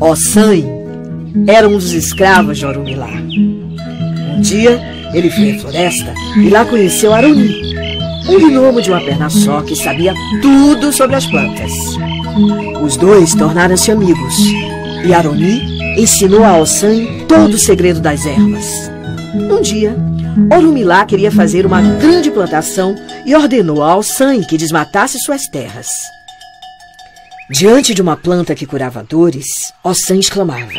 Ossan era um dos escravos de Orumilá. Um dia, ele foi à floresta e lá conheceu Aroni, um gnomo de uma perna só que sabia tudo sobre as plantas. Os dois tornaram-se amigos e Aroni ensinou a Ossan todo o segredo das ervas. Um dia, Orumilá queria fazer uma grande plantação e ordenou a Alçan que desmatasse suas terras. Diante de uma planta que curava dores, Ossan exclamava: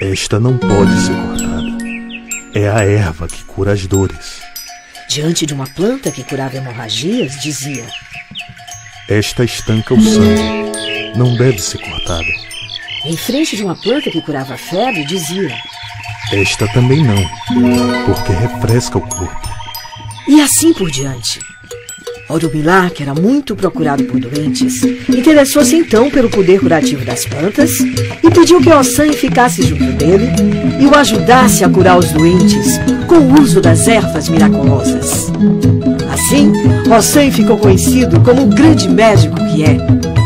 Esta não pode ser cortada. É a erva que cura as dores. Diante de uma planta que curava hemorragias, dizia: Esta estanca o sangue. Não deve ser cortada. Em frente de uma planta que curava febre, dizia: esta também não, porque refresca o corpo. E assim por diante. Orumilá, que era muito procurado por doentes, interessou-se então pelo poder curativo das plantas e pediu que Ossan ficasse junto dele e o ajudasse a curar os doentes com o uso das ervas miraculosas. Assim, Ossan ficou conhecido como o grande médico que é.